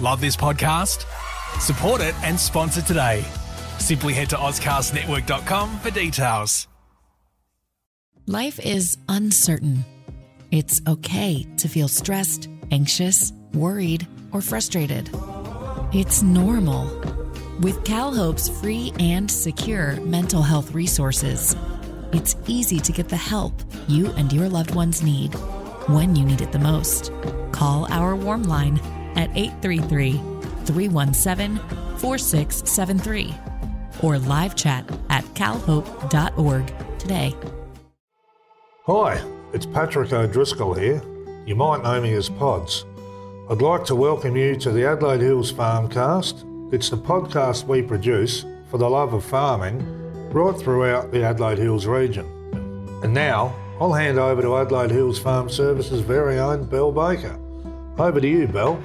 Love this podcast? Support it and sponsor today. Simply head to AuscastNetwork.com for details. Life is uncertain. It's okay to feel stressed, anxious, worried, or frustrated. It's normal. With CalHope's free and secure mental health resources, it's easy to get the help you and your loved ones need when you need it the most. Call our warm line at 833 317 4673 or live chat at calhope.org today. Hi, it's Patrick O'Driscoll here. You might know me as Pods. I'd like to welcome you to the Adelaide Hills Farmcast. It's the podcast we produce for the love of farming right throughout the Adelaide Hills region. And now, I'll hand over to Adelaide Hills Farm Services' very own Belle Baker. Over to you, Belle.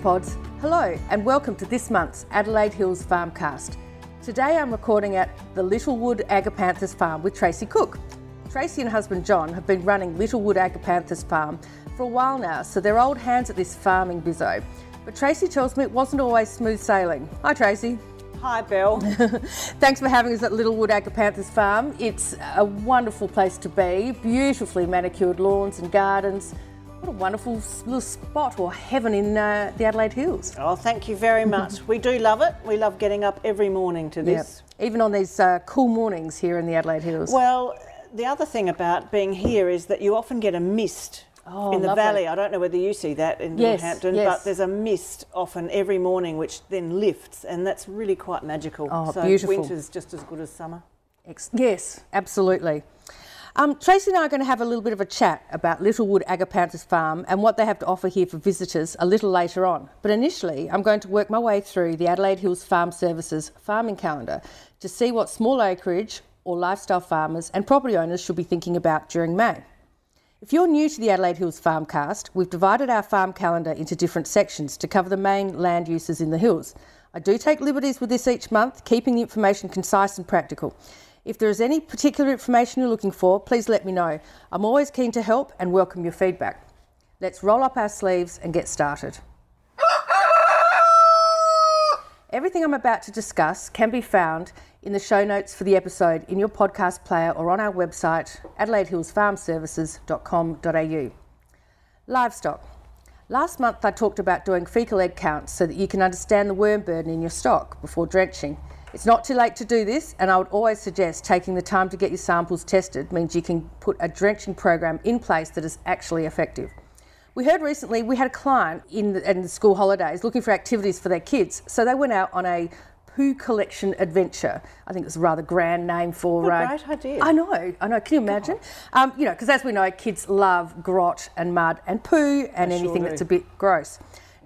Pods. Hello, and welcome to this month's Adelaide Hills Farmcast. Today I'm recording at the Littlewood Agapanthus Farm with Tracey Cook. Tracey and husband John have been running Littlewood Agapanthus Farm for a while now, so they're old hands at this farming bizzo. But Tracey tells me it wasn't always smooth sailing. Hi, Tracey. Hi, Belle. Thanks for having us at Littlewood Agapanthus Farm. It's a wonderful place to be, beautifully manicured lawns and gardens. What a wonderful little spot or heaven in uh, the Adelaide Hills. oh, thank you very much. we do love it. We love getting up every morning to this. Yep. Even on these uh, cool mornings here in the Adelaide Hills. Well, the other thing about being here is that you often get a mist Oh, in the lovely. valley. I don't know whether you see that in Yes, Hampton, yes. but there's a mist often every morning which then lifts, and that's really quite magical. Oh, so beautiful. winter's just as good as summer. Ex- yes, absolutely. Um, Tracey and I are going to have a little bit of a chat about Littlewood Agapanthus Farm and what they have to offer here for visitors a little later on. But initially, I'm going to work my way through the Adelaide Hills Farm Services farming calendar to see what small acreage or lifestyle farmers and property owners should be thinking about during May. If you're new to the Adelaide Hills Farmcast, we've divided our farm calendar into different sections to cover the main land uses in the hills. I do take liberties with this each month, keeping the information concise and practical. If there is any particular information you're looking for, please let me know. I'm always keen to help and welcome your feedback. Let's roll up our sleeves and get started. Everything I'm about to discuss can be found in the show notes for the episode in your podcast player or on our website, adelaidehillsfarmservices.com.au. Livestock. Last month I talked about doing fecal egg counts so that you can understand the worm burden in your stock before drenching. It's not too late to do this, and I would always suggest taking the time to get your samples tested means you can put a drenching program in place that is actually effective. We heard recently we had a client in the, in the school holidays looking for activities for their kids, so they went out on a poo collection adventure. I think it's a rather grand name for. What a uh, great idea. I know, I know. Can you imagine? Um, you know, because as we know, kids love grot and mud and poo and They anything do. that's a bit gross.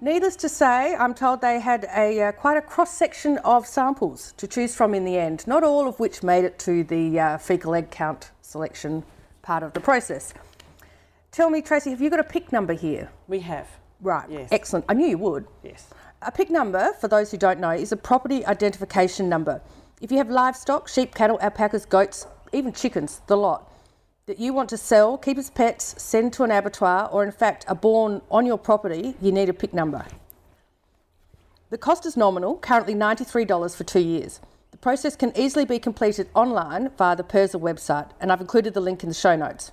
Needless to say, I'm told they had a uh, quite a cross section of samples to choose from in the end. Not all of which made it to the uh, fecal egg count selection part of the process. Tell me, Tracey, have you got a PIC number here? We have. Right. Yes. Excellent. I knew you would. Yes. A PIC number, for those who don't know, is a property identification number. If you have livestock, sheep, cattle, alpacas, goats, even chickens, the lot, that you want to sell, keep as pets, send to an abattoir, or in fact are born on your property, you need a PIC number. The cost is nominal, currently $93 for two years. The process can easily be completed online via the PIRSA website, and I've included the link in the show notes.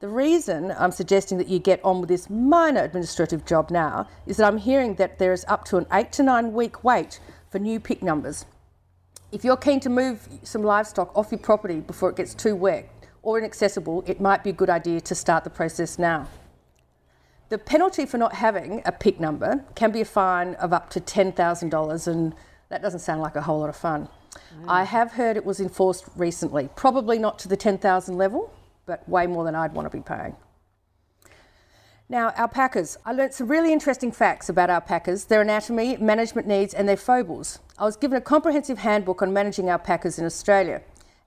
The reason I'm suggesting that you get on with this minor administrative job now is that I'm hearing that there is up to an eight to nine week wait for new PIC numbers. If you're keen to move some livestock off your property before it gets too wet or inaccessible, it might be a good idea to start the process now. The penalty for not having a PIC number can be a fine of up to $10,000, and that doesn't sound like a whole lot of fun. Mm. I have heard it was enforced recently, probably not to the 10,000 level, but way more than I'd want to be paying. Now, alpacas. I learnt some really interesting facts about our alpacas, their anatomy, management needs, and their foibles. I was given a comprehensive handbook on managing alpacas in Australia,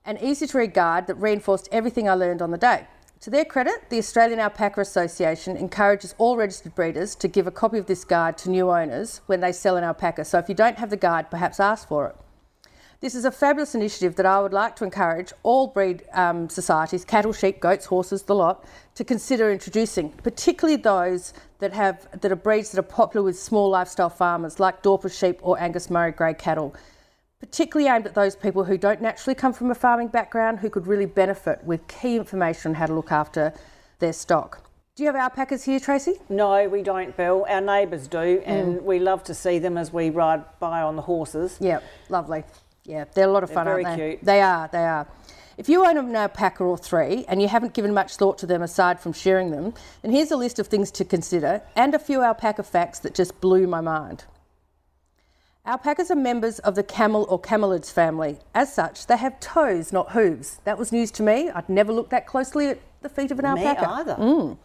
an easy to read guide that reinforced everything I learned on the day. To their credit, the Australian Alpaca Association encourages all registered breeders to give a copy of this guide to new owners when they sell an alpaca. So if you don't have the guide, perhaps ask for it. This is a fabulous initiative that I would like to encourage all breed um, societies, cattle, sheep, goats, horses, the lot, to consider introducing, particularly those that have that are breeds that are popular with small lifestyle farmers like Dorper sheep or Angus Murray grey cattle. Particularly aimed at those people who don't naturally come from a farming background who could really benefit with key information on how to look after their stock. Do you have alpacas here, Tracey? No, we don't, Belle. Our neighbours do, mm. and we love to see them as we ride by on the horses. Yeah, lovely. Yeah, they're a lot of They're fun, very aren't they? cute. They are, they are. If you own an alpaca or three and you haven't given much thought to them aside from sharing them, then here's a list of things to consider and a few alpaca facts that just blew my mind. Alpacas are members of the camel or camelids family. As such, they have toes, not hooves. That was news to me. I'd never looked that closely at the feet of an Me alpaca. either. Mm.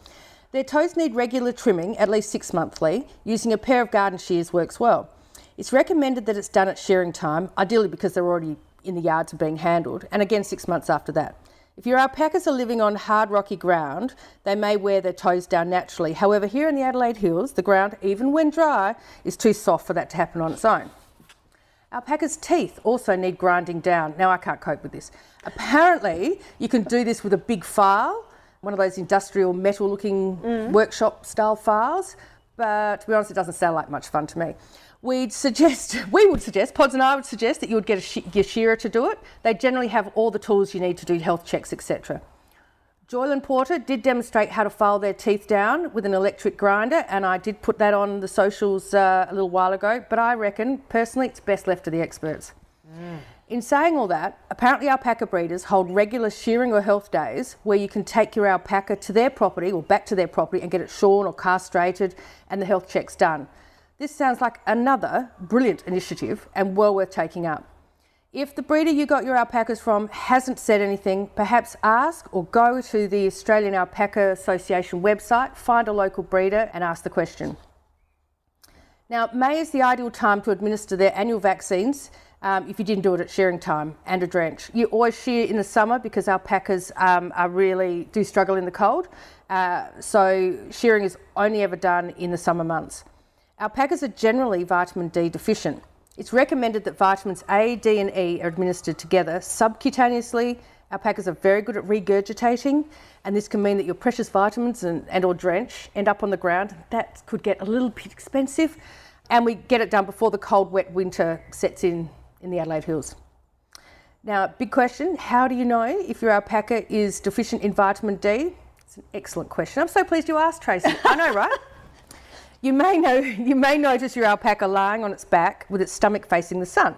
Their toes need regular trimming, at least six monthly. Using a pair of garden shears works well. It's recommended that it's done at shearing time, ideally because they're already in the yards and being handled, and again six months after that. If your alpacas are living on hard rocky ground, they may wear their toes down naturally. However, here in the Adelaide Hills, the ground, even when dry, is too soft for that to happen on its own. Alpaca's teeth also need grinding down. Now, I can't cope with this. Apparently, you can do this with a big file, one of those industrial metal looking mm. workshop style files, but to be honest, it doesn't sound like much fun to me. We'd suggest, we would suggest, Pods and I would suggest that you would get a she- your shearer to do it. They generally have all the tools you need to do health checks, etc. Joyland Porter did demonstrate how to file their teeth down with an electric grinder, and I did put that on the socials uh, a little while ago. But I reckon, personally, it's best left to the experts. In saying all that, apparently alpaca breeders hold regular shearing or health days where you can take your alpaca to their property or back to their property and get it shorn or castrated and the health checks done. This sounds like another brilliant initiative and well worth taking up. If the breeder you got your alpacas from hasn't said anything, perhaps ask or go to the Australian Alpaca Association website, find a local breeder and ask the question. Now, May is the ideal time to administer their annual vaccines um, if you didn't do it at shearing time and a drench. You always shear in the summer because alpacas um, are really do struggle in the cold. Uh, so shearing is only ever done in the summer months. Alpacas are generally vitamin D deficient. It's recommended that vitamins A, D, and E are administered together subcutaneously. Alpacas are very good at regurgitating, and this can mean that your precious vitamins and, and or drench end up on the ground. That could get a little bit expensive, and we get it done before the cold, wet winter sets in in the Adelaide Hills. Now, big question: How do you know if your alpaca is deficient in vitamin D? It's an excellent question. I'm so pleased you asked, Tracey. I know, right? You may know you may notice your alpaca lying on its back with its stomach facing the sun.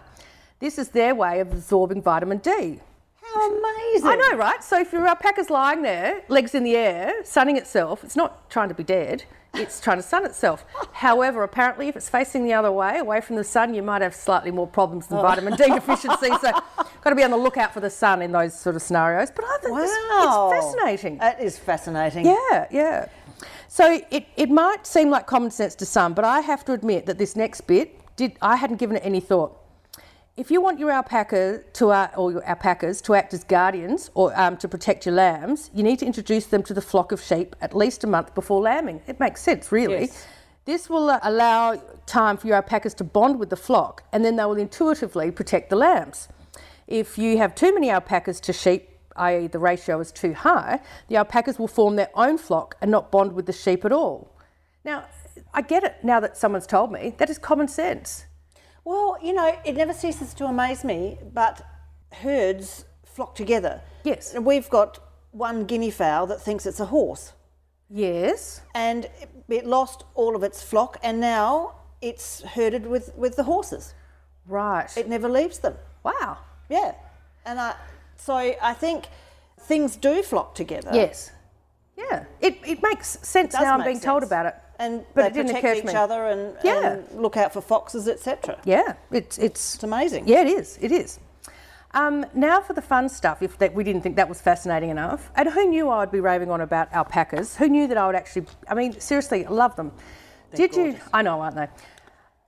This is their way of absorbing vitamin D. How amazing! I know, right? So if your alpaca's lying there, legs in the air, sunning itself, it's not trying to be dead. It's trying to sun itself. However, apparently, if it's facing the other way, away from the sun, you might have slightly more problems than oh. vitamin D deficiency. So, got to be on the lookout for the sun in those sort of scenarios. But I think Wow. it's fascinating. That is fascinating. Yeah, yeah. So it, it might seem like common sense to some, but I have to admit that this next bit did I hadn't given it any thought. If you want your alpaca to uh, or your alpacas to act as guardians or um, to protect your lambs, you need to introduce them to the flock of sheep at least a month before lambing. It makes sense, really. Yes. This will uh, allow time for your alpacas to bond with the flock, and then they will intuitively protect the lambs. If you have too many alpacas to sheep, i.e., the ratio is too high, the alpacas will form their own flock and not bond with the sheep at all. Now, I get it now that someone's told me. That is common sense. Well, you know, it never ceases to amaze me, but herds flock together. Yes. And we've got one guinea fowl that thinks it's a horse, Yes. and it lost all of its flock, and now it's herded with, with the horses. Right. It never leaves them. wow. Yeah. And I, so I think things do flock together. Yes. Yeah. It, it makes sense Does now I'm make being told about it. And But they it didn't occur to each me. other and, Yeah. and look out for foxes, etc. Yeah. It's it's It's amazing. Yeah, it is. It is. Um, now for the fun stuff. If that we didn't think that was fascinating enough, and who knew I would be raving on about alpacas? Who knew that I would actually? I mean, seriously, I love them. Did you? I know, aren't they?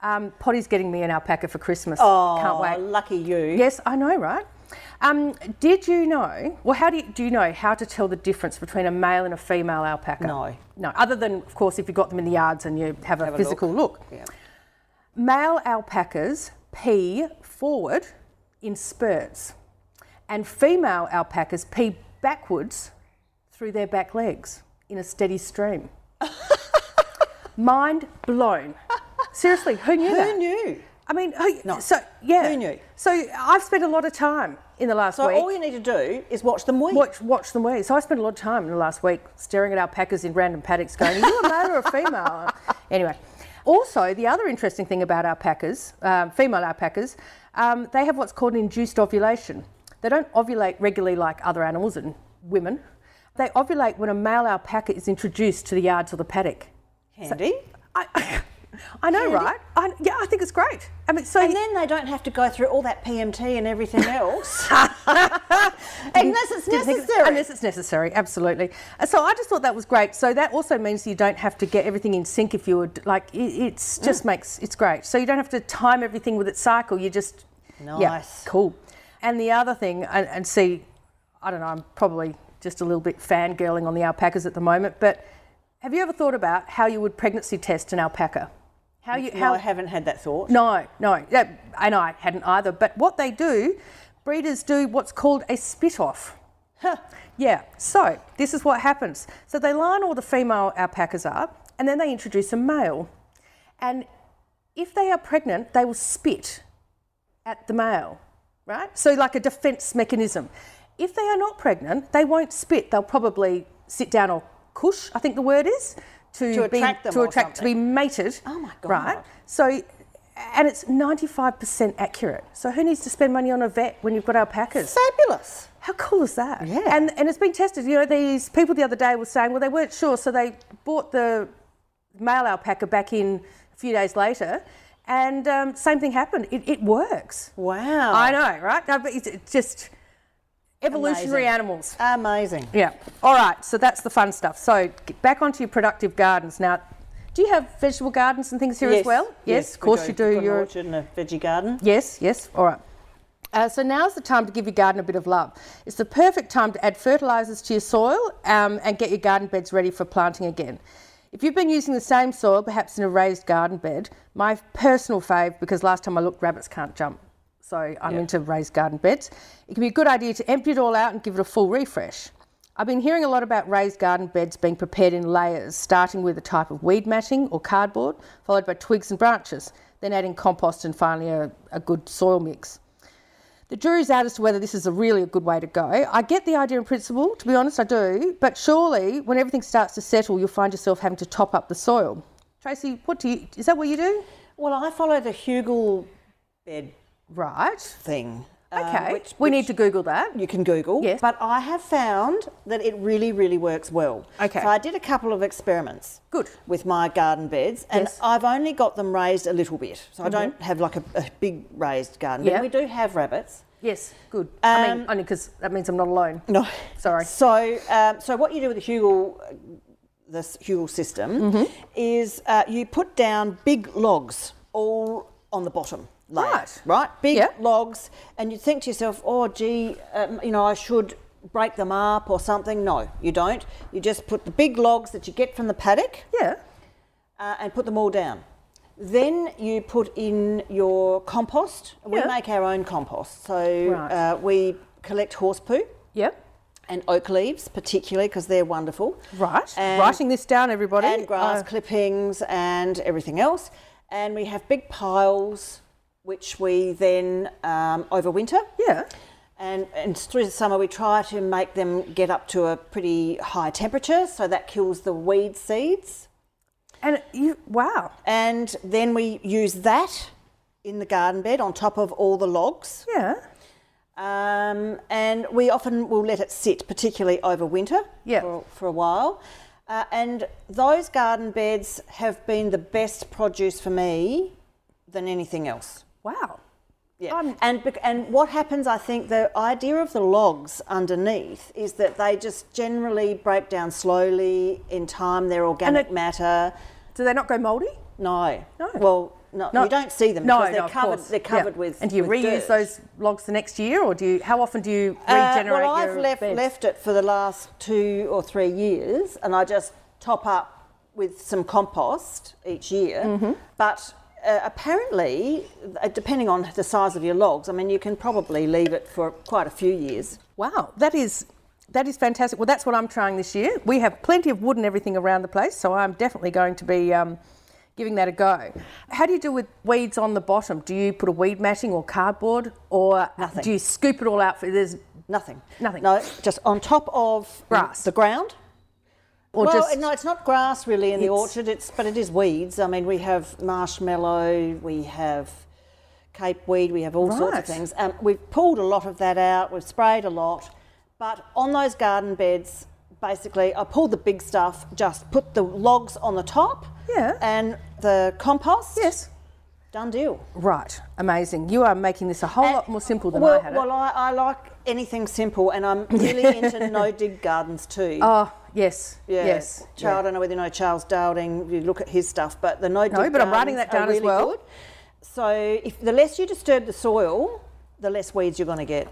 Um, Potty's getting me an alpaca for Christmas. Oh, Can't wait. lucky you. Yes, I know, right? Um, did you know? Well, how do you, do you know how to tell the difference between a male and a female alpaca? No. No, other than, of course, if you've got them in the yards and you have a Have a physical look. Yeah. Male alpacas pee forward in spurts, and female alpacas pee backwards through their back legs in a steady stream. Mind blown. Seriously, who knew that? Who knew? I mean, who, No. so yeah. Who knew? So I've spent a lot of time in the last So week. So all you need to do is watch them weep. Watch, watch them weed. So I spent a lot of time in the last week staring at alpacas in random paddocks going, are you a male or a female? anyway, also, the other interesting thing about alpacas, um, female alpacas, um, they have what's called induced ovulation. They don't ovulate regularly like other animals and women. They ovulate when a male alpaca is introduced to the yards or the paddock. Handy. I, I know, right? I, yeah, I think it's great. I mean, so and then they don't have to go through all that PMT and everything else. Unless it's necessary. Unless it's necessary, absolutely. So I just thought that was great. So that also means you don't have to get everything in sync if you would like. It, it's Mm. just makes it's great. So you don't have to time everything with its cycle. You just yeah, cool. And the other thing, and, and see, I don't know. I'm probably just a little bit fangirling on the alpacas at the moment, but have you ever thought about how you would pregnancy test an alpaca? How you no, how I haven't had that thought. no, no, and I hadn't either. But what they do, breeders do what's called a spit off. Yeah, so this is what happens. So they line all the female alpacas up and then they introduce a male. And if they are pregnant, they will spit at the male, right? So, like a defense mechanism. If they are not pregnant, they won't spit. They'll probably sit down or cush, I think the word is, to, To be attract them to attract to be mated. Oh my Right? So, and it's 95% accurate. So, who needs to spend money on a vet when you've got alpacas? Fabulous. How cool is that? Yeah. And and it's been tested. You know, these people the other day were saying, well, they weren't sure, so they bought the male alpaca back in a few days later, and um, same thing happened. It, it works. Wow. I know, right? No, but it's, it's just evolutionary Amazing. animals. Amazing. Yeah. All right. So that's the fun stuff. So get back onto your productive gardens now. Do you have vegetable gardens and things here as well? Yes, yes of we course you do. We've an Your orchard and a veggie garden. Yes, yes. All right. Uh, so now's the time to give your garden a bit of love. It's the perfect time to add fertilisers to your soil um, and get your garden beds ready for planting again. If you've been using the same soil, perhaps in a raised garden bed, my personal fave, because last time I looked, rabbits can't jump. So I'm into raised garden beds. It can be a good idea to empty it all out and give it a full refresh. I've been hearing a lot about raised garden beds being prepared in layers, starting with a type of weed matting or cardboard, followed by twigs and branches, then adding compost and finally a, a good soil mix. The jury's out as to whether this is a really a good way to go. I get the idea in principle, to be honest, I do, but surely when everything starts to settle, you'll find yourself having to top up the soil. Tracey, what do you, is that what you do? Well, I follow the Hugel bed Right. thing. uh, Okay. which- we need to Google that. You can Google. Yes. But I have found that it really, really works well. Okay. So I did a couple of experiments. Good. With my garden beds, and Yes. Mm-hmm. I've only got them raised a little bit. So I don't have like a, a big raised garden. Yeah. But we do have rabbits. Yes, good. I mean, Um, only because that means I'm not alone. No. Sorry. So, um, so what you do with the Hugel, this Hugel system, Mm-hmm. is uh, you put down big logs all on the bottom Right. Right. Big Yeah. logs, and you think to yourself, oh, gee, um, you know, I should break them up or something. No, you don't. You just put the big logs that you get from the paddock Yeah. uh, and put them all down. Then you put in your compost. We Yeah. make our own compost, so Right. uh, we collect horse poo Yep. and oak leaves, particularly because they're wonderful. Right. And, Writing this down, everybody. and grass Uh, clippings and everything else. And we have big piles, which we then um, overwinter. yeah. And, and through the summer, we try to make them get up to a pretty high temperature, so that kills the weed seeds. And you, wow. And then we use that in the garden bed on top of all the logs. Yeah. Um, and we often will let it sit, particularly over winter Yeah. for, for a while. Uh, and those garden beds have been the best produce for me than anything else. Wow. Yeah. I'm- and and what happens, I think, the idea of the logs underneath is that they just generally break down slowly in time. They're organic it- matter. Do they not go mouldy? No. No. Well, no, No. you don't see them No, because they're no, covered. They're Yeah. covered with. And do you reuse dirt. those logs the next year, or do you? How often do you Uh, regenerate well, I've left beds? left it for the last two or three years, and I just top up with some compost each year. Mm-hmm. But uh, apparently, uh, depending on the size of your logs, I mean, you can probably leave it for quite a few years. Wow, that is that is fantastic. Well, that's what I'm trying this year. We have plenty of wood and everything around the place, so I'm definitely going to be um, giving that a go. How do you deal with weeds on the bottom? Do you put a weed matting or cardboard, or Nothing. do you scoop it all out? For there's Nothing. Nothing. No, just on top of Grass. the ground. Or well, just no, it's not grass really in the orchard. It's but it is weeds. I mean, we have marshmallow, we have cape weed, we have all sorts of things. Um, we've pulled a lot of that out. We've sprayed a lot, but on those garden beds, basically, I pulled the big stuff. Just put the logs on the top. Yeah. And the compost. yes. Done deal. Right, amazing. You are making this a whole lot more simple than well, I had well, it. I, I like anything simple, and I'm really into no dig gardens too. Oh, yes, Yeah. yes. Charles, I don't know whether you know Charles Dowding, you look at his stuff, but the no No, but I'm writing that down as well. Good. So if the less you disturb the soil, the less weeds you're going to get.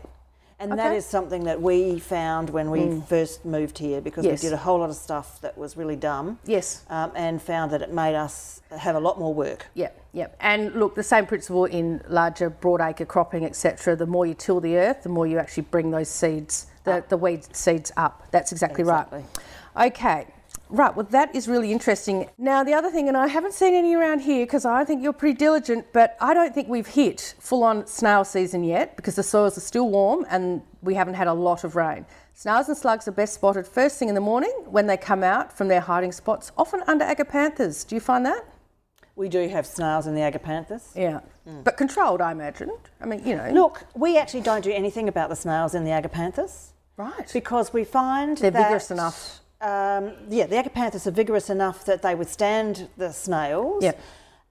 And that Okay. is something that we found when we first moved here because Yes. we did a whole lot of stuff that was really dumb. Yes. Um, and found that it made us have a lot more work. Yeah, yeah. And look, the same principle in larger broadacre cropping, etc. The more you till the earth, the more you actually bring those seeds, the, the weed seeds up. That's exactly, Exactly. right. Okay. Right, well, that is really interesting. Now, the other thing, and I haven't seen any around here because I think you're pretty diligent, but I don't think we've hit full on snail season yet because the soils are still warm and we haven't had a lot of rain. Snails and slugs are best spotted first thing in the morning when they come out from their hiding spots, often under agapanthus. Do you find that? We do have snails in the agapanthus. Yeah. Mm. But controlled, I imagine. I mean, you know. Look, we actually don't do anything about the snails in the agapanthus. Right. because we find They're that, vigorous enough. Um, yeah, the agapanthus are vigorous enough that they withstand the snails. Yep.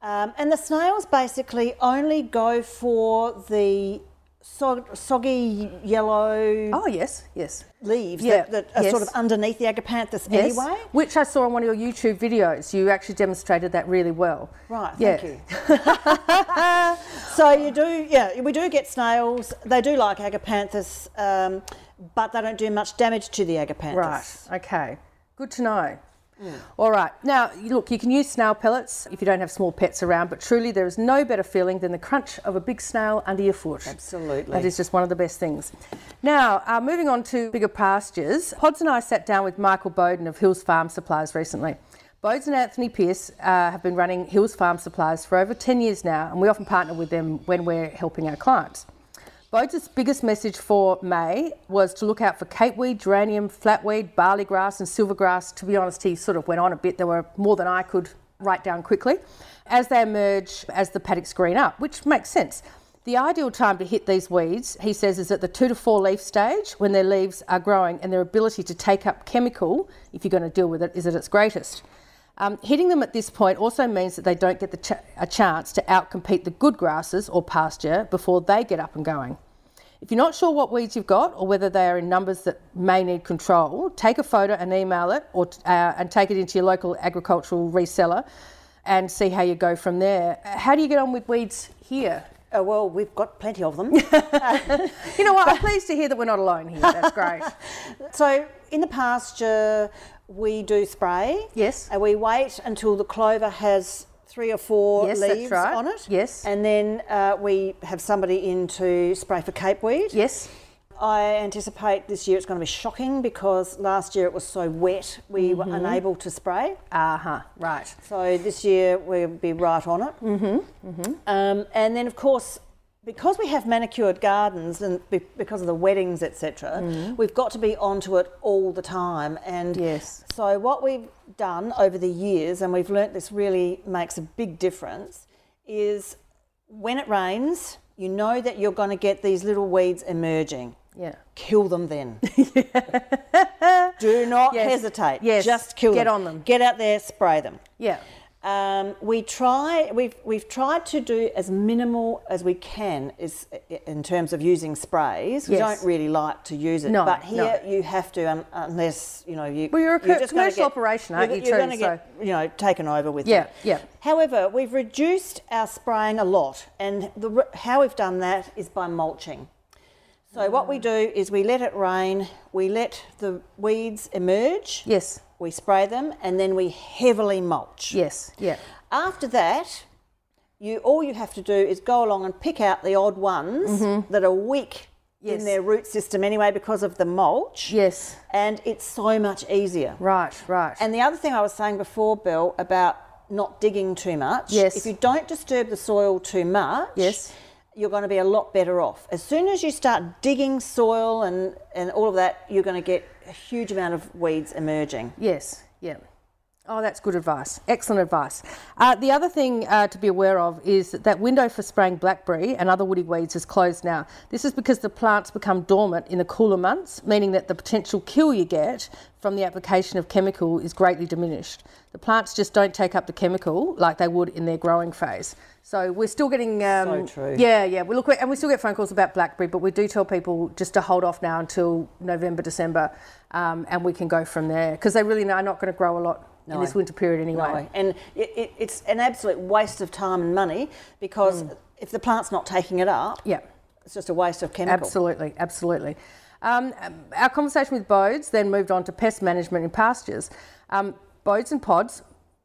Um, and the snails basically only go for the sog- soggy yellow Oh, yes, yes. leaves yeah, that, that are sort of underneath the agapanthus Yes. anyway. Which I saw on one of your YouTube videos. You actually demonstrated that really well. Right, Yeah. thank you. so you do, yeah, we do get snails. They do like agapanthus, um, but they don't do much damage to the agapanthus. Right, okay. Good to know. All right. Now, look, you can use snail pellets if you don't have small pets around, but truly there is no better feeling than the crunch of a big snail under your foot. Absolutely. That is just one of the best things. Now, uh, moving on to bigger pastures, Pods and I sat down with Michael Bowden of Hills Farm Supplies recently. Bodes and Anthony Pierce uh, have been running Hills Farm Supplies for over 10 years now, and we often partner with them when we're helping our clients. Bodes' biggest message for May was to look out for capeweed, geranium, flatweed, barley grass, and silvergrass. To be honest, he sort of went on a bit. There were more than I could write down quickly as they emerge as the paddocks green up, which makes sense. The ideal time to hit these weeds, he says, is at the two to four leaf stage when their leaves are growing and their ability to take up chemical, if you're going to deal with it, is at its greatest. Um, hitting them at this point also means that they don't get the ch- a chance to outcompete the good grasses or pasture before they get up and going. If you're not sure what weeds you've got or whether they are in numbers that may need control, take a photo and email it or, uh, and take it into your local agricultural reseller and see how you go from there. How do you get on with weeds here? Oh, well, we've got plenty of them. You know what? I'm pleased to hear that we're not alone here. That's great. So in the pasture, we do spray. Yes. And we wait until the clover has three or four Yes, leaves right. on it. Yes. And then uh, we have somebody in to spray for capeweed. yes. I anticipate this year it's going to be shocking because last year it was so wet we were Mm-hmm. unable to spray. Uh huh. Right. So this year we'll be right on it. Mm-hmm. Um, and then, of course, because we have manicured gardens and because of the weddings, etc., mm. we've got to be onto it all the time. And Yes. so what we've done over the years, and we've learnt this really makes a big difference, is when it rains, you know that you're going to get these little weeds emerging. Yeah. Kill them then. Do not Yes. hesitate. Yes. Just kill them. Get on them. Get out there, spray them. Yeah. Um, we try. We've we've tried to do as minimal as we can is in terms of using sprays. We don't really like to use it, No, but here no. you have to, um, unless you know you. Well, you're a you're commercial get- operation, aren't you're, you, You're going to get you know taken over with. Yeah, it. yeah. However, we've reduced our spraying a lot, and the, how we've done that is by mulching. So what we do is we let it rain, we let the weeds emerge, Yes. we spray them, and then we heavily mulch. Yes. Yeah. After that, you all you have to do is go along and pick out the odd ones that are weak Mm-hmm. Yes. in their root system anyway because of the mulch. Yes. And it's so much easier. Right, right. And the other thing I was saying before, Belle, about not digging too much. Yes. If you don't disturb the soil too much, Yes. You're going to be a lot better off. As soon as you start digging soil and, and all of that, you're going to get a huge amount of weeds emerging. Yes, yeah. Oh, that's good advice. Excellent advice. Uh, the other thing uh, to be aware of is that, that window for spraying blackberry and other woody weeds is closed now. This is because the plants become dormant in the cooler months, meaning that the potential kill you get from the application of chemical is greatly diminished. The plants just don't take up the chemical like they would in their growing phase. So we're still getting. Um, So true. Yeah, yeah. We look, and we still get phone calls about blackberry, but we do tell people just to hold off now until November, December, um, and we can go from there because they really are not going to grow a lot in this winter period anyway. No. And it, it, it's an absolute waste of time and money because if the plant's not taking it up, Yeah, it's just a waste of chemical. absolutely, absolutely. Um, our conversation with Bodes then moved on to pest management in pastures. Um, Bodes and Pods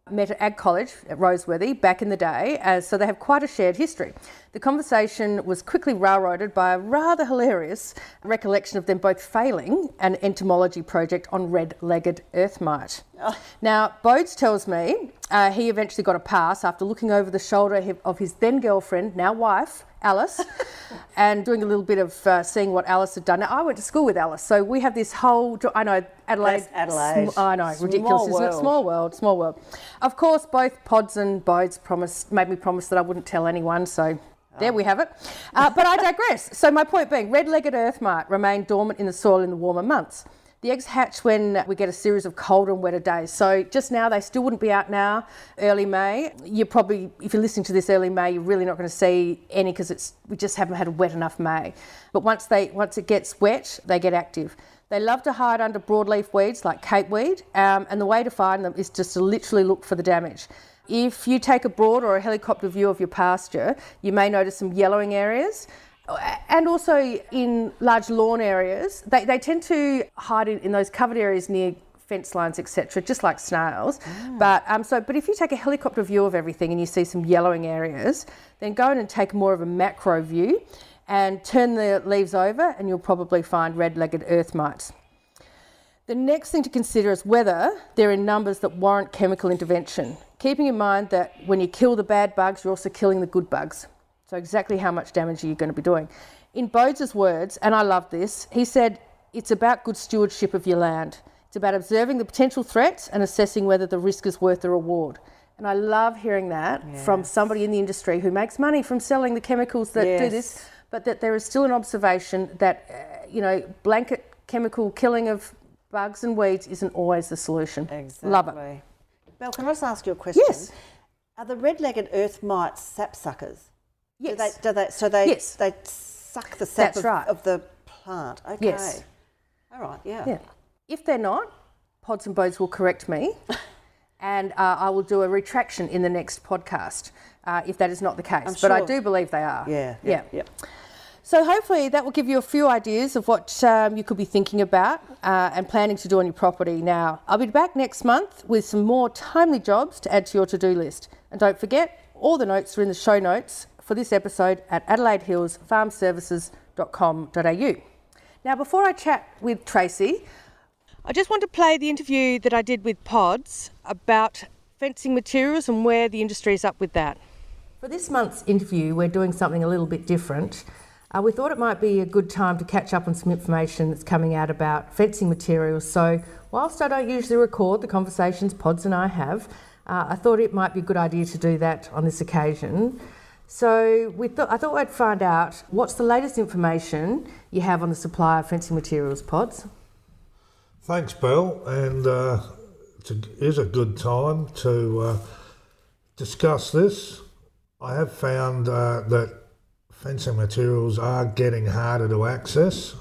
met at Ag College at Roseworthy back in the day, as, so they have quite a shared history. The conversation was quickly railroaded by a rather hilarious recollection of them both failing an entomology project on red-legged earth mite. Oh. Now, Bodes tells me uh, he eventually got a pass after looking over the shoulder of his then girlfriend, now wife, Alice, and doing a little bit of uh, seeing what Alice had done. Now, I went to school with Alice, so we have this whole. I know Adelaide. That's Adelaide. I know, Small ridiculous, isn't it? world. Small world, small world. Of course, both Pods and Bodes promised, made me promise that I wouldn't tell anyone, so. There we have it. Uh, but I digress. So, my point being red legged earth mite remain dormant in the soil in the warmer months. The eggs hatch when we get a series of colder and wetter days. So, just now, they still wouldn't be out now, early May. You're probably, if you're listening to this early May, you're really not going to see any because it's we just haven't had a wet enough May. But once they once it gets wet, they get active. They love to hide under broadleaf weeds like cape weed, um, and the way to find them is just to literally look for the damage. If you take a broad or a helicopter view of your pasture, you may notice some yellowing areas. And also in large lawn areas, they, they tend to hide in, in those covered areas near fence lines, etc., just like snails. But um, so, but if you take a helicopter view of everything and you see some yellowing areas, then go in and take more of a macro view, and turn the leaves over, and you'll probably find red-legged earth mites. The next thing to consider is whether they're in numbers that warrant chemical intervention, keeping in mind that when you kill the bad bugs, you're also killing the good bugs. So, exactly how much damage are you going to be doing? In Bodes' words, and I love this, he said, It's about good stewardship of your land. It's about observing the potential threats and assessing whether the risk is worth the reward. And I love hearing that from somebody in the industry who makes money from selling the chemicals that do this, but that there is still an observation that, uh, you know, blanket chemical killing of bugs and weeds isn't always the solution. Exactly. Love it. Belle, can I just ask you a question? Yes. Are the red-legged earth mites sapsuckers? Yes. Do they, do they, so they, Yes. they suck the sap of, right. of the plant. Okay. Yes. All right, yeah. Yeah. If they're not, Pods and Bodes will correct me, and uh, I will do a retraction in the next podcast uh, if that is not the case. But I do believe they are. Yeah. Yeah. yeah. So hopefully that will give you a few ideas of what um, you could be thinking about uh, and planning to do on your property. Now, I'll be back next month with some more timely jobs to add to your to-do list. And don't forget, all the notes are in the show notes for this episode at adelaidehillsfarmservices.com.au. Now, before I chat with Tracey, I just want to play the interview that I did with Pods about fencing materials and where the industry is up with that. For this month's interview, we're doing something a little bit different. Uh, we thought it might be a good time to catch up on some information that's coming out about fencing materials. So, whilst I don't usually record the conversations Pods and I have, uh, I thought it might be a good idea to do that on this occasion. So, we thought, I thought I'd find out what's the latest information you have on the supply of fencing materials, Pods. Thanks, Belle, and uh, it's a, a good time to uh, discuss this. I have found uh, that fencing materials are getting harder to access.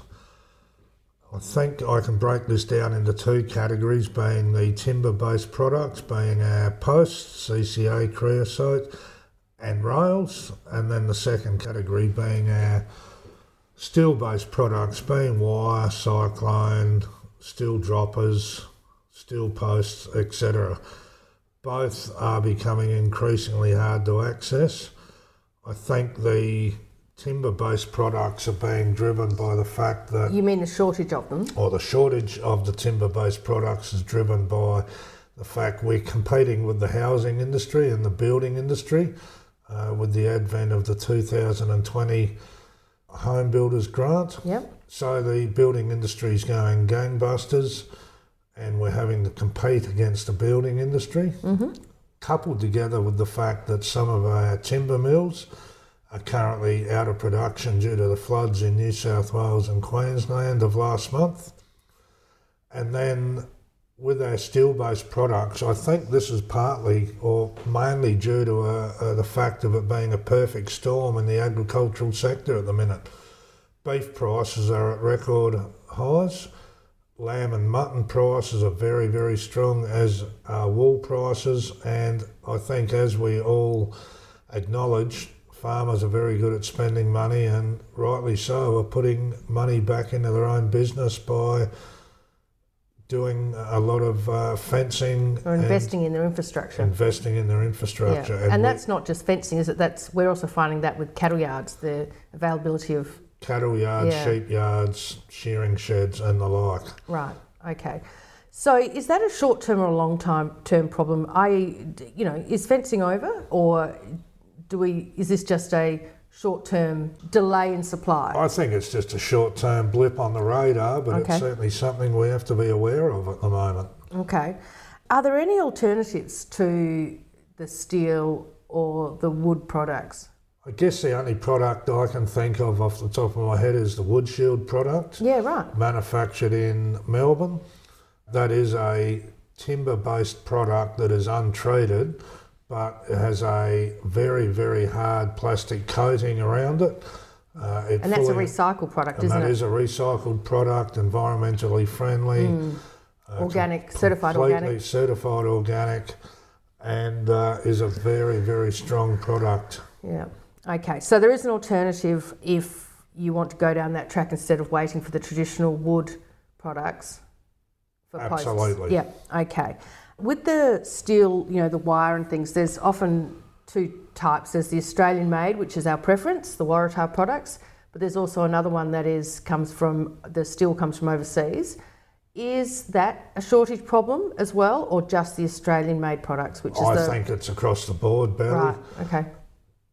I think I can break this down into two categories, being the timber-based products, being our posts, CCA creosote, and rails, and then the second category being our steel-based products, being wire, cyclone, steel droppers, steel posts, etc. Both are becoming increasingly hard to access. I think the timber based products are being driven by the fact that, You mean the shortage of them? or the shortage of the timber based products is driven by the fact we're competing with the housing industry and the building industry uh, with the advent of the 2020 Home Builders Grant. Yep. So the building industry is going gangbusters, and we're having to compete against the building industry. Mm-hmm. Coupled together with the fact that some of our timber mills are currently out of production due to the floods in New South Wales and Queensland of last month. And then with our steel based products, I think this is partly or mainly due to uh, uh, the fact of it being a perfect storm in the agricultural sector at the minute. Beef prices are at record highs. Lamb and mutton prices are very, very strong, as are wool prices. And I think, as we all acknowledge, farmers are very good at spending money and rightly so, are putting money back into their own business by doing a lot of uh, fencing Or and investing in their infrastructure. investing in their infrastructure. Yeah. And we- that's not just fencing, is it? That's we're also finding that with cattle yards, the availability of cattle yards, Yeah. sheep yards, shearing sheds, and the like. right. Okay. So is that a short term or a long time term problem? I, you know, is fencing over, or do we? Is this just a short term delay in supply? I think it's just a short term blip on the radar, but Okay. it's certainly something we have to be aware of at the moment. Okay. Are there any alternatives to the steel or the wood products? I guess the only product I can think of off the top of my head is the Wood Shield product, Yeah, right. manufactured in Melbourne. That is a timber based product that is untreated, but it has a very, very hard plastic coating around it. Uh, it And that's a fully- recycled product, isn't that it? is a recycled product, environmentally friendly, uh, Organic, certified completely organic. certified organic, and uh, is a very, very strong product. Yeah. Okay. So there is an alternative if you want to go down that track instead of waiting for the traditional wood products for posts. Absolutely. Yeah. Okay. With the steel, you know, the wire and things, there's often two types. There's the Australian made, which is our preference, the Waratah products, but there's also another one that is comes from the steel comes from overseas. Is that a shortage problem as well, or just the Australian made products, which is I the think it's across the board, Belly, right? Okay.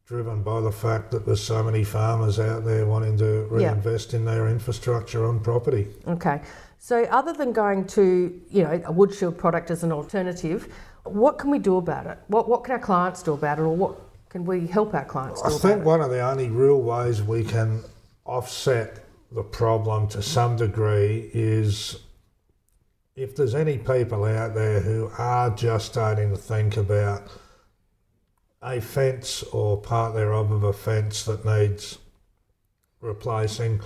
driven by the fact that there's so many farmers out there wanting to Yeah. reinvest in their infrastructure on property. Okay. So other than going to, you know, a wood shield product as an alternative, what can we do about it? What what can our clients do about it or what can we help our clients do I think it? one of the only real ways we can offset the problem to some degree is if there's any people out there who are just starting to think about a fence or part thereof of a fence that needs replacing,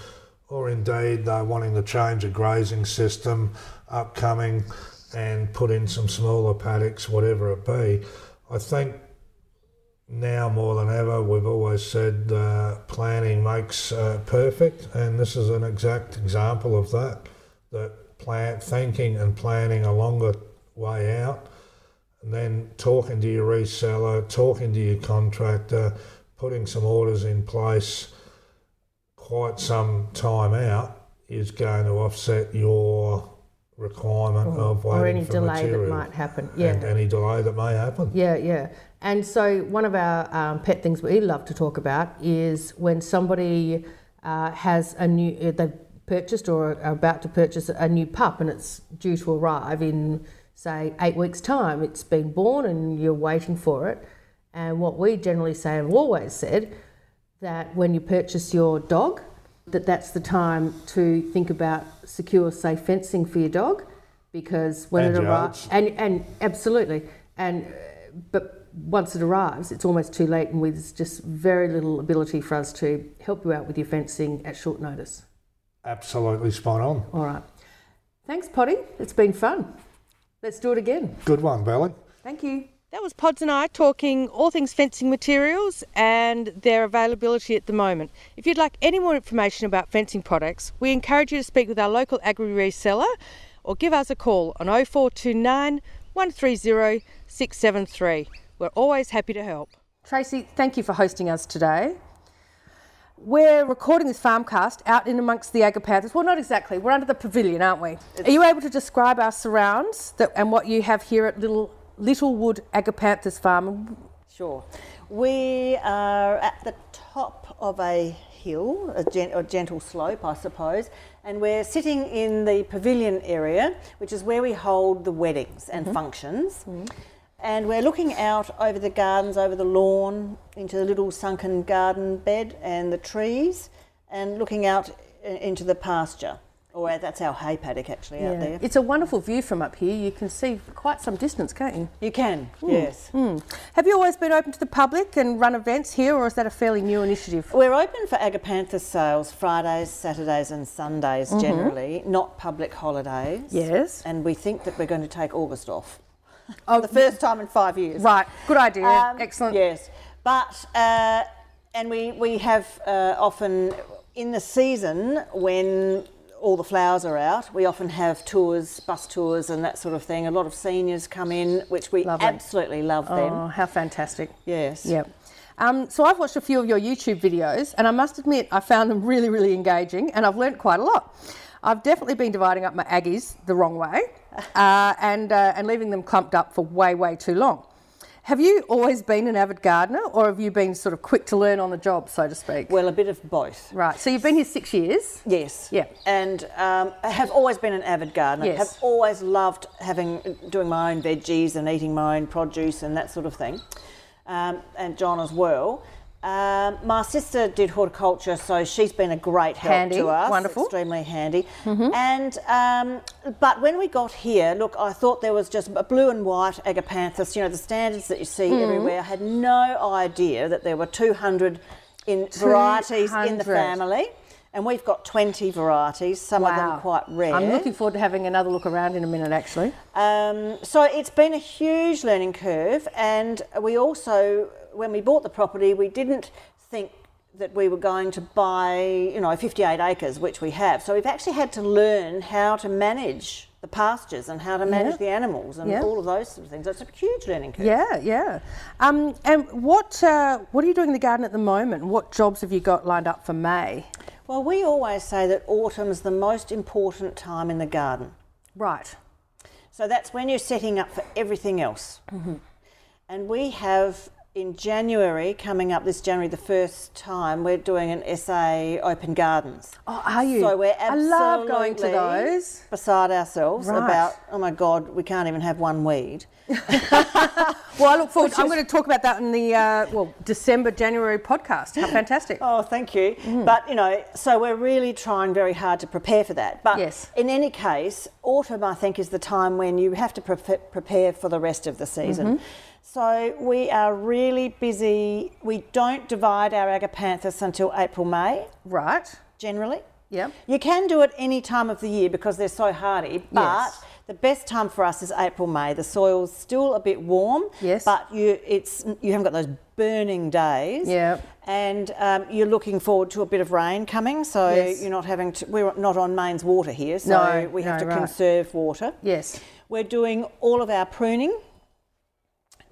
or indeed they're wanting to change a grazing system upcoming and put in some smaller paddocks, whatever it be, I think now more than ever, we've always said uh, planning makes uh, perfect, and this is an exact example of that. That plan thinking and planning a longer way out, and then talking to your reseller, talking to your contractor, putting some orders in place quite some time out is going to offset your requirement of waiting or any for delay material that might happen. Yeah. and any delay that may happen. Yeah, yeah. And so one of our um, pet things we love to talk about is when somebody uh, has a new, uh, they've purchased or are about to purchase a new pup and it's due to arrive in, say, eight weeks' time. It's been born and you're waiting for it. And what we generally say and always said that when you purchase your dog, that that's the time to think about secure, safe fencing for your dog, because when And it arrives, and and absolutely, and uh, but once it arrives, it's almost too late, and there's just very little ability for us to help you out with your fencing at short notice. Absolutely spot on. All right, thanks, Potty. It's been fun. Let's do it again. Good one, Belly. Thank you. That was Pods and I talking all things fencing materials and their availability at the moment. If you'd like any more information about fencing products, we encourage you to speak with our local agri reseller or give us a call on 0429 130 673. We're always happy to help. Tracey, thank you for hosting us today. We're recording this farmcast out in amongst the agapanthus. Well, not exactly. We're under the pavilion, aren't we? Are you able to describe our surrounds that, and what you have here at Little Littlewood Agapanthus Farm? Sure. We are at the top of a hill, a, gen- a gentle slope, I suppose, and we're sitting in the pavilion area, which is where we hold the weddings and mm-hmm. functions. Mm-hmm. And we're looking out over the gardens, over the lawn, into the little sunken garden bed and the trees, and looking out into the pasture. Or that's our hay paddock actually out there. It's a wonderful view from up here. You can see quite some distance, can't you? You can, yes. Have you always been open to the public and run events here, or is that a fairly new initiative? We're open for agapanthus sales Fridays, Saturdays, and Sundays generally, not public holidays. Yes. And we think that we're going to take August off. Oh, the first time in five years. Right, good idea. Um, Excellent. Yes, but uh, and we we have uh, often in the season when all the flowers are out, we often have tours, bus tours, and that sort of thing. A lot of seniors come in, which we Lovely. absolutely love them. Oh, how fantastic. Yes. Yep. Um, so I've watched a few of your YouTube videos, and I must admit I found them really, really engaging, and I've learnt quite a lot. I've definitely been dividing up my Aggies the wrong way, uh, and uh, and leaving them clumped up for way, way too long. Have you always been an avid gardener, or have you been sort of quick to learn on the job, so to speak? Well, a bit of both. right. So you've been here six years. Yes. Yeah. And um, I have always been an avid gardener. Yes. Have always loved having doing my own veggies and eating my own produce and that sort of thing. Um, and John as well. Um, my sister did horticulture, so she's been a great help Handy, to us. wonderful. Extremely handy. And um, but when we got here, look, I thought there was just a blue and white agapanthus. You know, the standards that you see Mm-hmm. everywhere. I had no idea that there were 200 in varieties in the family. And we've got 20 varieties, some of them quite rare. I'm looking forward to having another look around in a minute, actually. Um, so it's been a huge learning curve, and we also, when we bought the property, we didn't think that we were going to buy, you know, 58 acres, which we have. So we've actually had to learn how to manage the pastures and how to manage Yeah. the animals and Yeah. all of those sort of things. It's a huge learning curve. Yeah, yeah. Um, and what uh, what are you doing in the garden at the moment? What jobs have you got lined up for May? Well, we always say that autumn's the most important time in the garden. Right. So that's when you're setting up for everything else. And we have in January, coming up this January, the first time, we're doing an SA Open Gardens. Oh, are you? So we're I love going to those. beside ourselves Right. about, oh my God, we can't even have one weed. Well, I look forward. I'm going to talk about that in the uh, well December January podcast. How fantastic! Oh, thank you. Mm-hmm. But, you know, so we're really trying very hard to prepare for that. But Yes. in any case, autumn, I think, is the time when you have to pre- prepare for the rest of the season. Mm-hmm. So we are really busy. We don't divide our agapanthus until April, May, Right. generally. Yep. You can do it any time of the year because they're so hardy, but Yes. the best time for us is April, May. The soil's still a bit warm, Yes. but you it's you haven't got those burning days. Yep. And um, you're looking forward to a bit of rain coming, so Yes. you're not having to. We're not on mains water here, so No, we have no, to right. conserve water. Yes. We're doing all of our pruning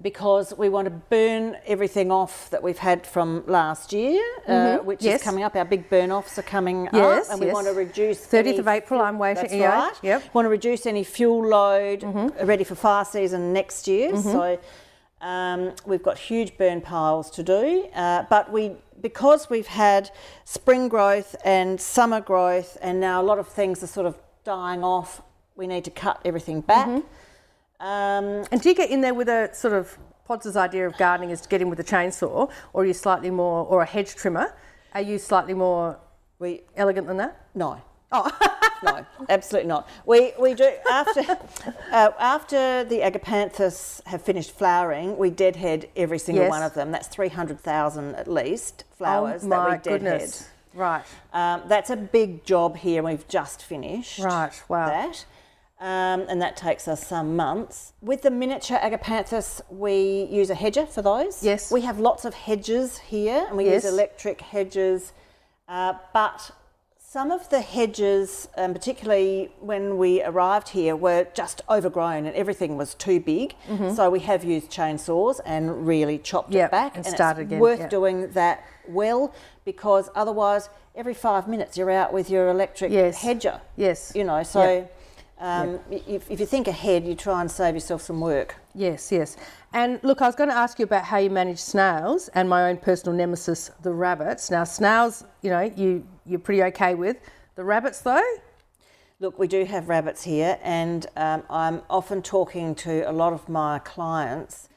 because we want to burn everything off that we've had from last year, uh, which Mm-hmm. Yes. is coming up. Our big burn offs are coming Yes, up, and we yes. want to reduce 30th of April, I'm waiting- That's yeah, right. yep. Mm-hmm. Want to reduce any fuel load, uh, ready for fire season next year. So um, we've got huge burn piles to do, uh, but we because we've had spring growth and summer growth, and now a lot of things are sort of dying off. We need to cut everything back. Um, And do you get in there with a sort of Pods' idea of gardening is to get in with a chainsaw, or are you slightly more, or a hedge trimmer? Are you slightly more we elegant than that? No. Oh. no, absolutely not. We, we do after uh, after the agapanthus have finished flowering, we deadhead every single Yes. one of them. That's three hundred thousand at least flowers oh that we deadhead. goodness! Right. Um, that's a big job here, and we've just finished. Right, wow. That. Um, and that takes us some months. With the miniature agapanthus, we use a hedger for those. Yes. We have lots of hedges here, and we Yes. use electric hedges. Uh, but Some of the hedges, um, particularly when we arrived here, were just overgrown and everything was too big. So we have used chainsaws and really chopped Mm-hmm. Yep, it back. and started it's again, worth yeah. doing that well because otherwise, every five minutes you're out with your electric Yes. hedger. Yes. You know, so um, if, if you think ahead, you try and save yourself some work. Yes, yes. And look, I was going to ask you about how you manage snails and my own personal nemesis, the rabbits. Now, snails, you know, you you're pretty okay with. The rabbits, though, Look, we do have rabbits here, and um, I'm often talking to a lot of my clients.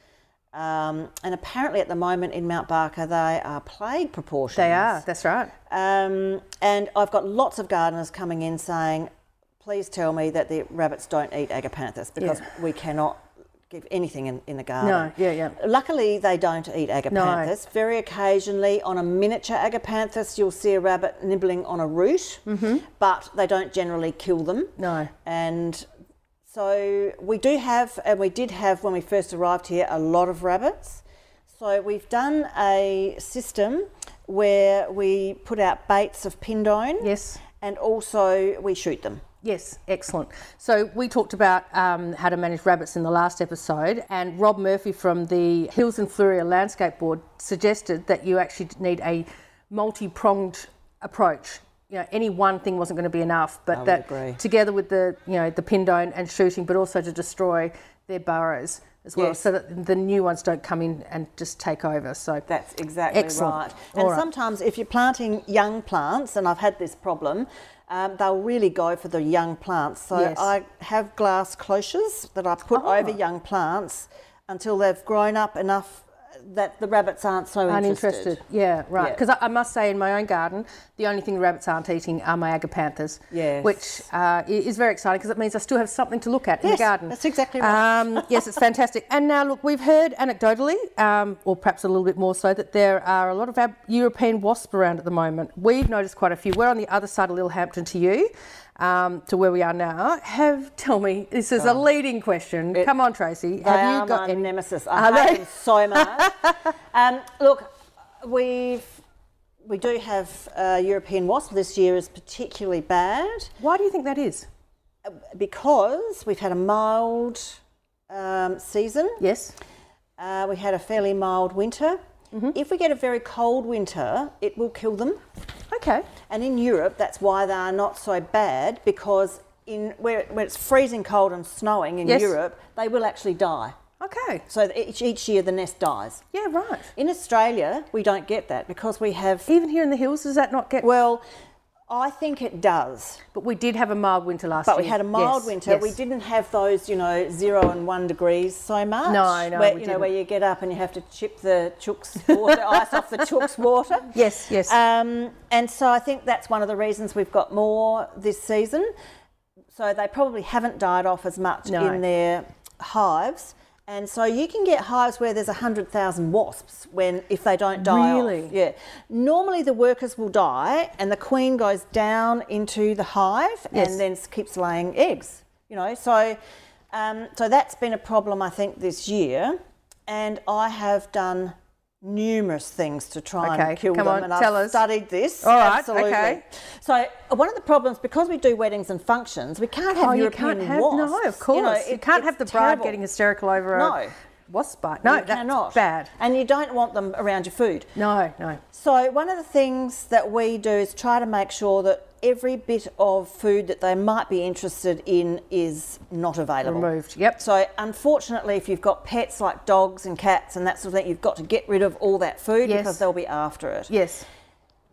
Um, and apparently, at the moment in Mount Barker, they are plague proportions. they are. That's right. Um, and I've got lots of gardeners coming in saying, please tell me that the rabbits don't eat agapanthus because we cannot give anything in, in the garden. No, yeah, yeah. Luckily, they don't eat agapanthus. No. Very occasionally, on a miniature agapanthus, you'll see a rabbit nibbling on a root, mm-hmm. but they don't generally kill them. No. And so we do have, and we did have when we first arrived here, a lot of rabbits. So we've done a system where we put out baits of pindone. Yes. And also we shoot them. Yes, excellent. So we talked about um, how to manage rabbits in the last episode, and Rob Murphy from the Hills and Fleurieu Landscape Board suggested that you actually need a multi-pronged approach. You know, any one thing wasn't going to be enough, but that agree. together with the you know the pindone and shooting, but also to destroy their burrows as well, Yes. so that the new ones don't come in and just take over. So That's exactly Excellent. right. And right. sometimes, if you're planting young plants, and I've had this problem, um, they'll really go for the young plants. So Yes. I have glass cloches that I put Oh. over young plants until they've grown up enough that the rabbits aren't so uninterested. interested. Yeah, right. Yeah. Because I, I must say, in my own garden, the only thing the rabbits aren't eating are my agapanthus, Yes. which uh, is very exciting because it means I still have something to look at in the garden. that's exactly right. Um, yes, it's fantastic. And now, look, we've heard anecdotally, um, or perhaps a little bit more so, that there are a lot of ab- European wasps around at the moment. We've noticed quite a few. We're on the other side of Littlehampton to you. Um, to where we are now, have tell me this is a leading question. It- Come on, Tracey. They Have you are got my any? nemesis. I hate them so much. um, look, we've we do have uh, European wasp. This year is particularly bad. Why do you think that is? because we've had a mild um, season. Yes. Uh, we had a fairly mild winter. Mm-hmm. If we get a very cold winter, it will kill them. Okay. And in Europe, that's why they are not so bad because in where, where it's freezing cold and snowing in Yes. Europe, they will actually die. Okay. So each, each year the nest dies. Yeah, right. In Australia, we don't get that because we have. Even here in the hills, does that not get? Well, I think it does. but we did have a mild winter last But year. we had a mild Yes, winter. yes. We didn't have those, you know, zero and one degrees so much. No, no, where, you didn't. where you get up and you have to chip the chooks water, ice off the chooks water. Yes, yes. Um, and so I think that's one of the reasons we've got more this season. So they probably haven't died off as much No. in their hives. And so you can get hives where there's 100,000 wasps when if they don't die off. Really? Yeah. Normally the workers will die and the queen goes down into the hive Yes. and then s- keeps laying eggs. You know, so um, so that's been a problem I think this year. And I have done numerous things to try Okay, and kill come them on, and tell I've us. studied this. All right, Absolutely. okay. So uh, one of the problems because we do weddings and functions, we can't have oh, you can't have wasps. no, of course. You, know, it- can't have the bride terrible. getting hysterical over No. a wasp bite. No, you that's cannot. bad. And you don't want them around your food. No, no. So one of the things that we do is try to make sure that every bit of food that they might be interested in is not available. Removed. Yep. So unfortunately, if you've got pets like dogs and cats and that sort of thing, you've got to get rid of all that food Yes. because they'll be after it. Yes.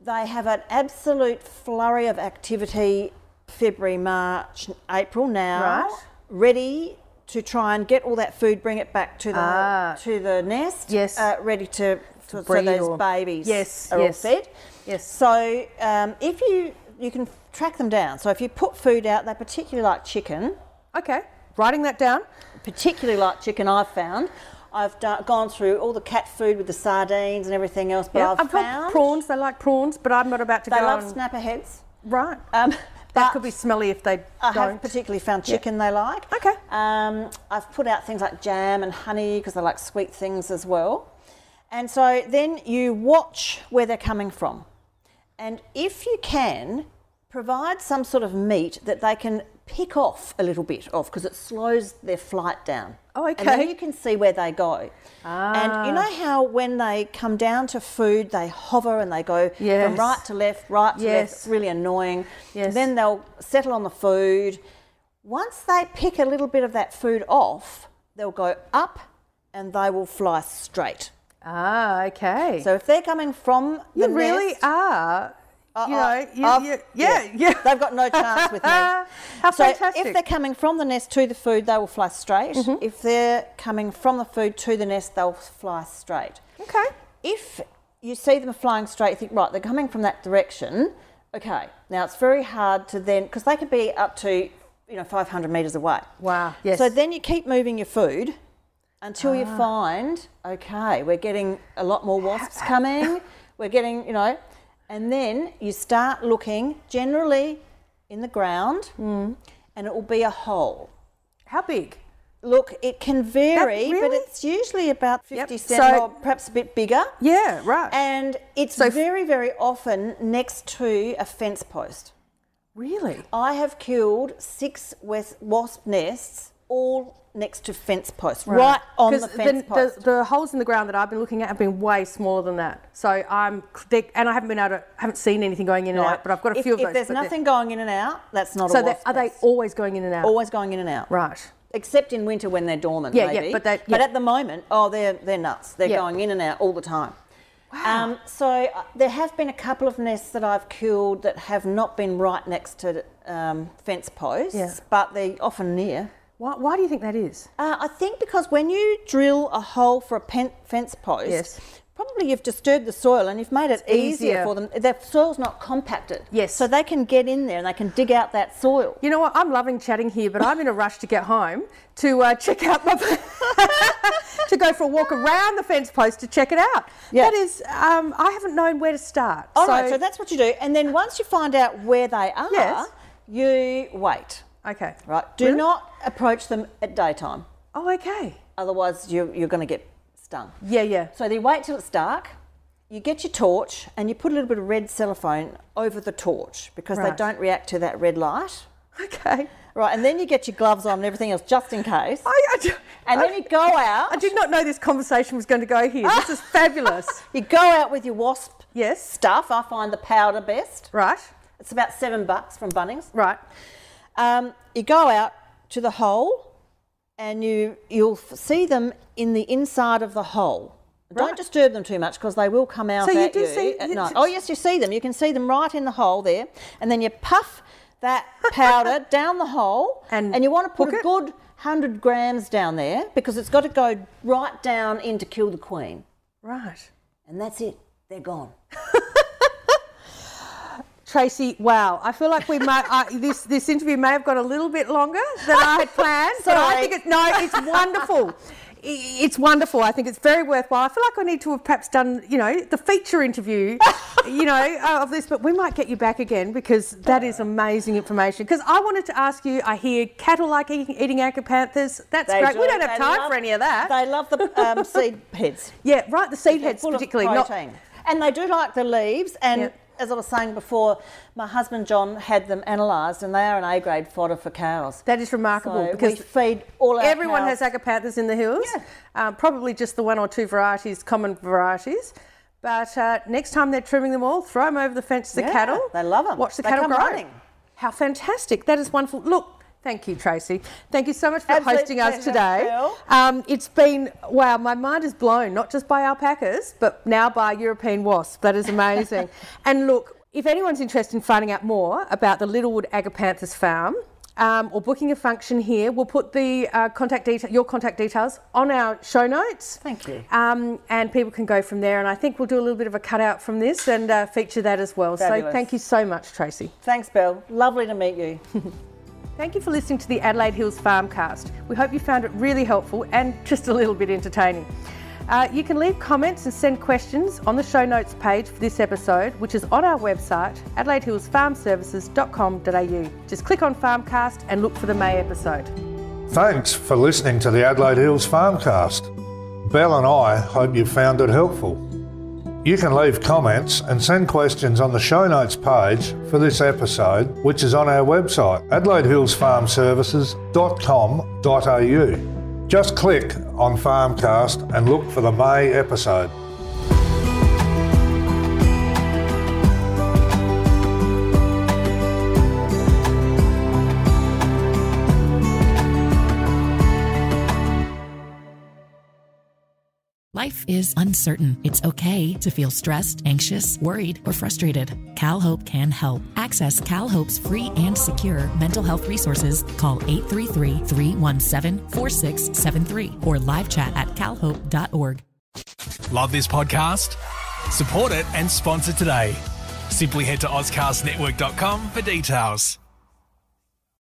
They have an absolute flurry of activity February, March, April now, Right. ready to try and get all that food, bring it back to the Ah. to the nest. Yes. uh, ready to so, so those or- babies Yes, are yes. all fed. Yes. So um, if you you can track them down. So if you put food out, they particularly like chicken. Okay. Writing that down. Particularly like chicken, I've found. I've done, gone through all the cat food with the sardines and everything else, but Yeah, I've, I've got found prawns. They like prawns, but I'm not about to they go They love and- snapper heads. Right. Um, that could be smelly if they I don't. have particularly found chicken they like. Okay. Um, I've put out things like jam and honey because they like sweet things as well. And so then you watch where they're coming from. And if you can, provide some sort of meat that they can pick off a little bit of because it slows their flight down. Oh, And then you can see where they go. Ah. And you know how when they come down to food, they hover and they go Yes. from right to left, right to left. Yes. It's really annoying. Yes. Then they'll settle on the food. Once they pick a little bit of that food off, they'll go up and they will fly straight. Ah, okay. So if they're coming from the you really nest, are. You know, uh, you, I've- yeah, yeah. They've got no chance with me. How so fantastic. if they're coming from the nest to the food, they will fly straight. Mm-hmm. If they're coming from the food to the nest, they'll fly straight. okay. If you see them flying straight, you think, right, they're coming from that direction. Okay, now it's very hard to then, because they could be up to, you know, 500 metres away. Wow. Yes. So then you keep moving your food until you Ah. find, okay, we're getting a lot more wasps coming. We're getting, you know, and then you start looking generally in the ground Hmm. and it will be a hole. How big? Look, it can vary, but it's usually about 50 Yep. cent So- or perhaps a bit bigger. Yeah, right. And it's So very, very often next to a fence post. really? I have killed six wasp nests all next to fence posts, right, on the fence the, post. The, the holes in the ground that I've been looking at have been way smaller than that. So I'm, they, and I haven't been able to, haven't seen anything going in and No. out, but I've got a if, few of if those. there's nothing going in and out, that's not So are they always going in and out? always going in and out? Right. Except in winter when they're dormant, Yeah, yeah, but they- but at the moment, oh, they're they're nuts. They're Yeah. going in and out all the time. Um, so uh, there have been a couple of nests that I've killed that have not been right next to um, fence posts, Yeah. but they're often near. Why, why do you think that is? Uh, I think because when you drill a hole for a fence post, Yes. probably you've disturbed the soil and you've made it easier. easier. for them. The soil's not compacted. Yes. So they can get in there and they can dig out that soil. You know what? I'm loving chatting here, but I'm in a rush to get home to uh, check out my. to go for a walk around the fence post to check it out. Yeah. That is, um, I haven't known where to start. All right, so that's what you do. And then once you find out where they are, Yes. you wait. Okay. Right. Do Really? not approach them at daytime. Oh, okay. Otherwise, you, you're going to get stung. Yeah, yeah. So they wait till it's dark. You get your torch and you put a little bit of red cellophane over the torch because they don't react to that red light. Okay. Right, and then you get your gloves on and everything else just in case. I, I, And then I- you go out. I did not know this conversation was going to go here. This is fabulous. You go out with your wasp Yes. stuff. I find the powder best. Right. It's about seven bucks from Bunnings. Right. Um, you go out to the hole, and you you'll see them in the inside of the hole. Don't disturb them too much because they will come out So you do you see- at night. Oh yes, you see them. You can see them right in the hole there, and then you puff that powder down the hole, And and you want to put a good hundred grams down there because it's got to go right down in to kill the queen, Right. and that's it. They're gone. Tracey, wow! I feel like we might uh, this this interview may have got a little bit longer than I had planned, but I Sorry. think it's no, it's wonderful. It's wonderful. I think it's very worthwhile. I feel like I need to have perhaps done, you know, the feature interview, you know, uh, of this. But we might get you back again because that is amazing information. Because I wanted to ask you. I hear cattle like eating, eating. That's They great. We do. don't have They time love- for any of that. They love the um, seed heads. yeah, right. The seed They're heads, particularly. Not, and they do like the leaves. And Yep. As I was saying before, my husband John had them analysed, and they are an A grade fodder for cows. that is remarkable So because we feed all our Everyone cows. has agapanthus in the hills. Yeah. Um, probably just the one or two varieties, common varieties. But uh, next time they're trimming them all, throw them over the fence to the Yeah, cattle. they love them. Watch the They cattle grow. running. How fantastic! That is wonderful. Look. Thank you, Tracey. Thank you so much for Absolute hosting us today. Um, it's been, wow, my mind is blown, not just by alpacas, but now by European wasp. That is amazing. and look, if anyone's interested in finding out more about the Littlewood Agapanthus farm, um, or booking a function here, we'll put the uh, contact detail, your contact details on our show notes. Thank you. Um, and people can go from there. And I think we'll do a little bit of a cutout from this and uh, feature that as well. So thank you so much, Tracey. Thanks, Belle. Lovely to meet you. Thank you for listening to the Adelaide Hills Farmcast. We hope you found it really helpful and just a little bit entertaining. Uh, you can leave comments and send questions on the show notes page for this episode, which is on our website, adelaidehillsfarmservices.com.au. Just click on Farmcast and look for the May episode. Thanks for listening to the Adelaide Hills Farmcast. Belle and I hope you found it helpful. You can leave comments and send questions on the show notes page for this episode, which is on our website, adelaidehillsfarmservices.com.au. Just click on Farmcast and look for the May episode. Life is uncertain. It's okay to feel stressed, anxious, worried, or frustrated. CalHope can help. Access CalHope's free and secure mental health resources. Call 833 317 4673 or live chat at calhope.org. Love this podcast? Support it and sponsor today. Simply head to AuscastNetwork.com for details.